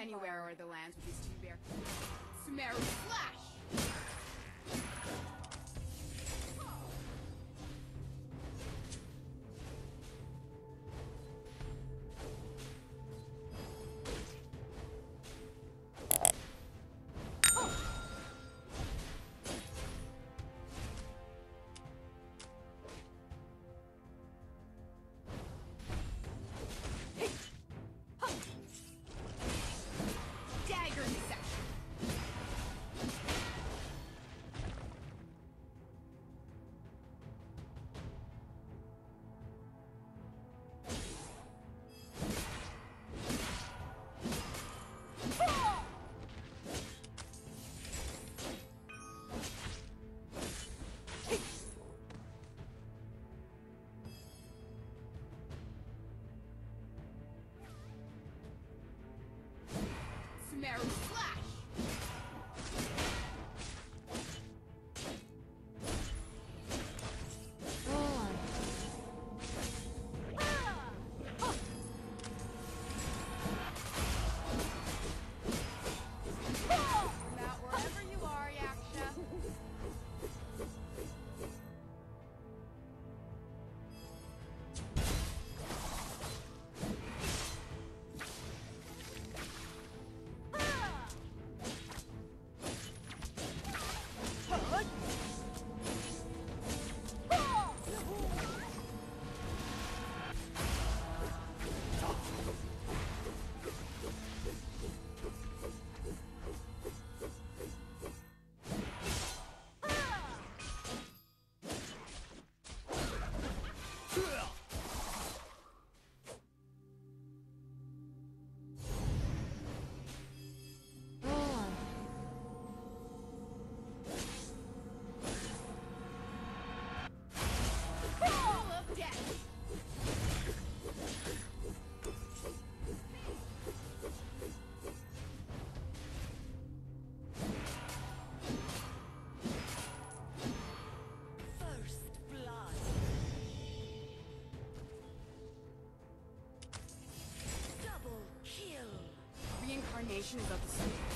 anywhere or the lands with is two bear. Sumeru Flash! nation is up to sleep.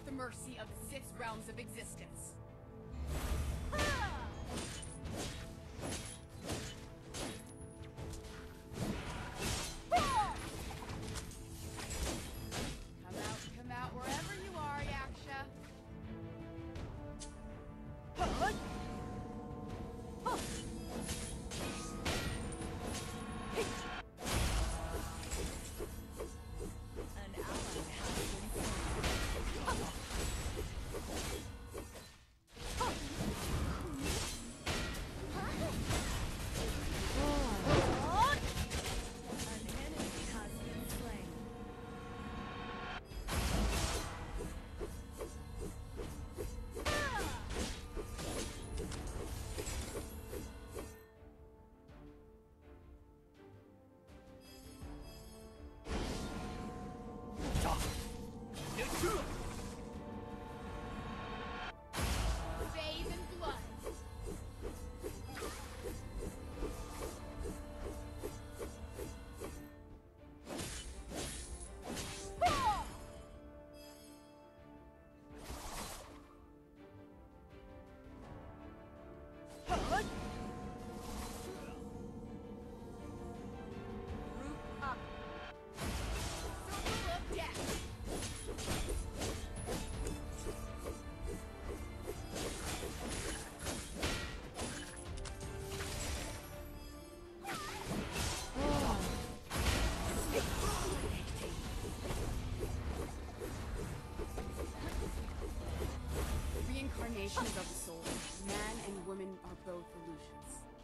At the mercy of the six realms of existence. of the soul, man and woman are both illusions.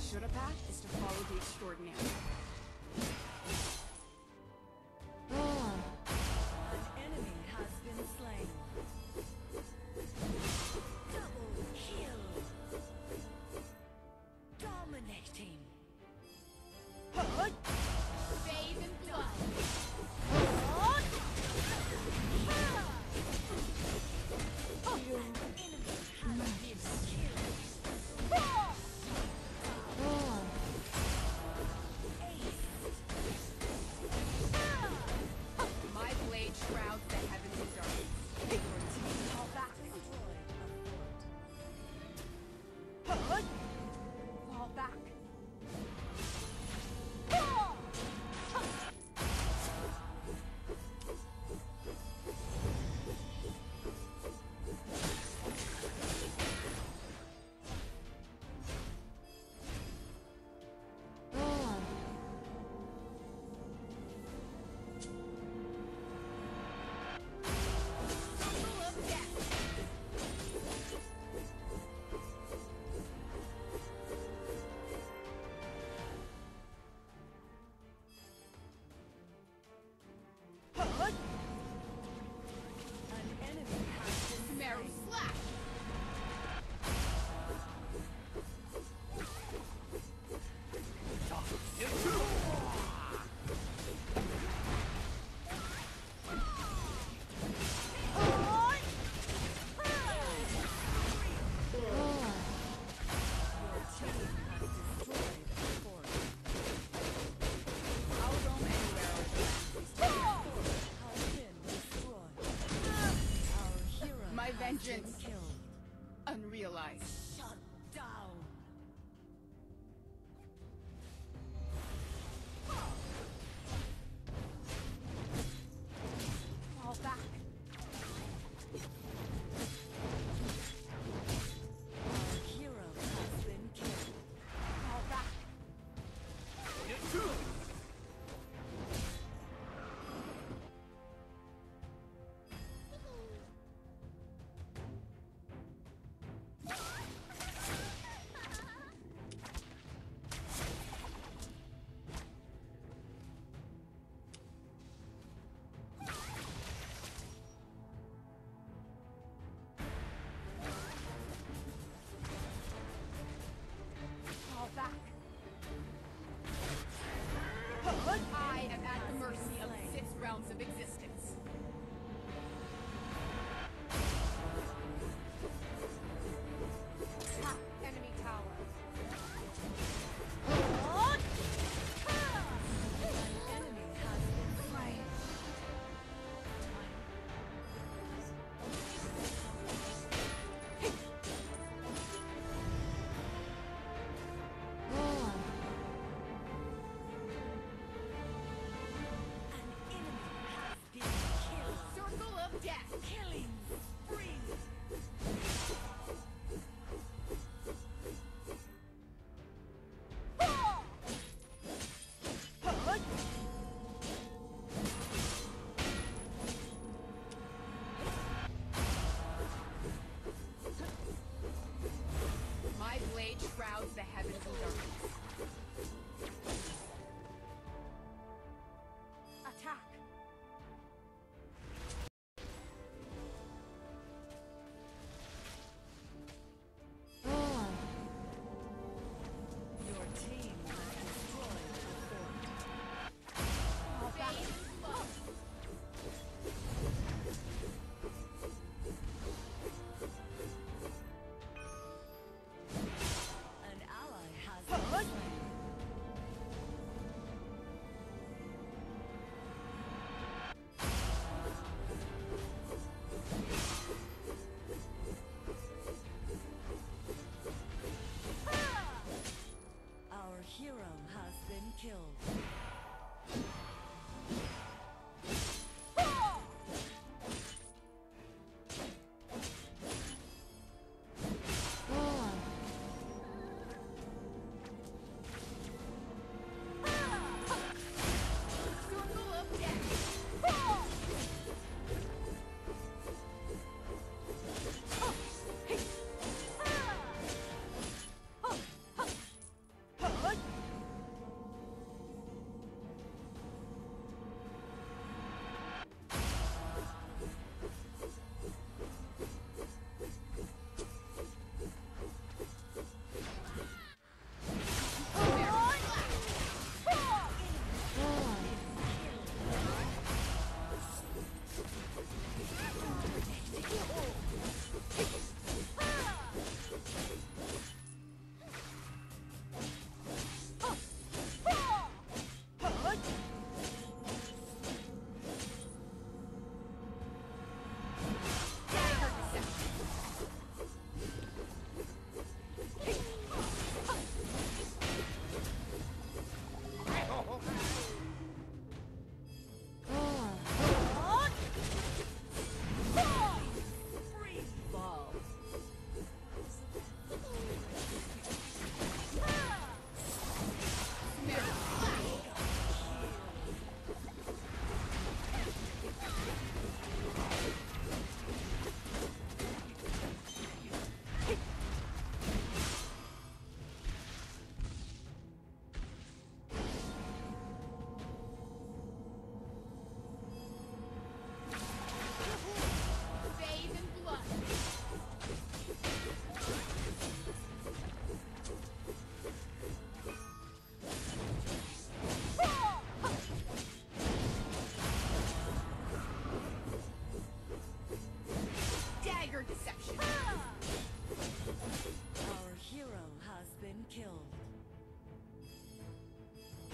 Asura Path is to follow the extraordinary. Vengeance!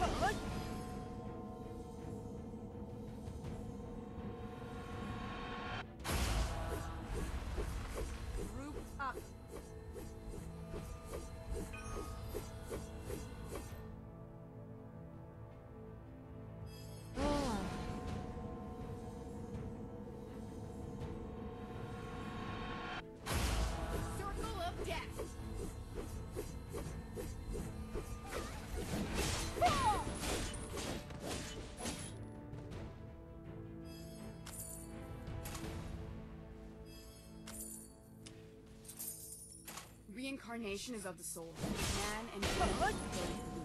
What? Reincarnation is of the soul. Man and woman